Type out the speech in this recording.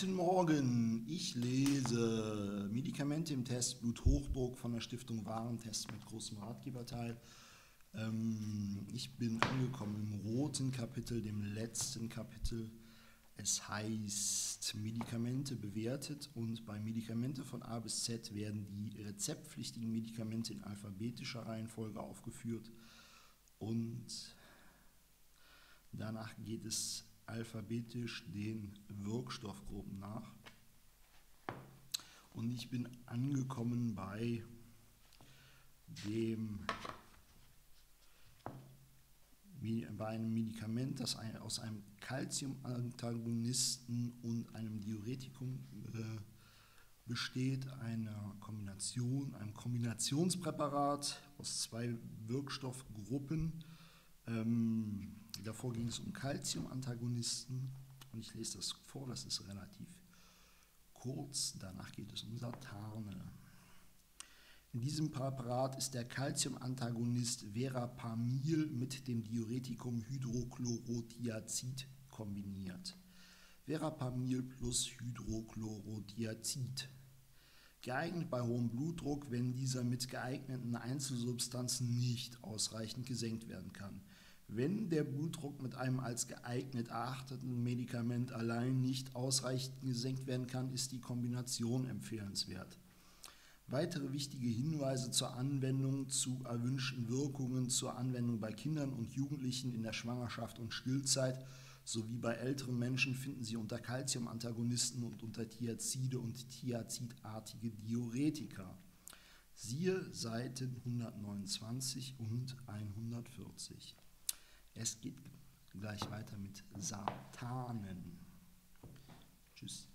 Guten Morgen, ich lese Medikamente im Test Bluthochdruck von der Stiftung Warentest mit großem Ratgeberteil. Ähm, ich bin angekommen im roten Kapitel, dem letzten Kapitel. Es heißt Medikamente bewertet und bei Medikamente von A bis Z werden die rezeptpflichtigen Medikamente in alphabetischer Reihenfolge aufgeführt und danach geht es alphabetisch den Wirkstoffgruppen nach. Und ich bin angekommen bei dem bei einem Medikament, das aus einem Calcium-Antagonisten und einem Diuretikum äh, besteht, einer Kombination, einem Kombinationspräparat aus zwei Wirkstoffgruppen. Davor ging es um Calcium-Antagonisten und ich lese das vor, das ist relativ kurz. Danach geht es um Satane. In diesem Präparat ist der Calcium-Antagonist Verapamil mit dem Diuretikum Hydrochlorothiazid kombiniert. Verapamil plus Hydrochlorothiazid. Geeignet bei hohem Blutdruck, wenn dieser mit geeigneten Einzelsubstanzen nicht ausreichend gesenkt werden kann. Wenn der Blutdruck mit einem als geeignet erachteten Medikament allein nicht ausreichend gesenkt werden kann, ist die Kombination empfehlenswert. Weitere wichtige Hinweise zur Anwendung zu erwünschten Wirkungen zur Anwendung bei Kindern und Jugendlichen in der Schwangerschaft und Stillzeit sowie bei älteren Menschen finden Sie unter Calciumantagonisten und unter Thiazide und Thiazidartige Diuretika. Siehe Seiten 129 und 140. Es geht gleich weiter mit Satanen. Tschüss.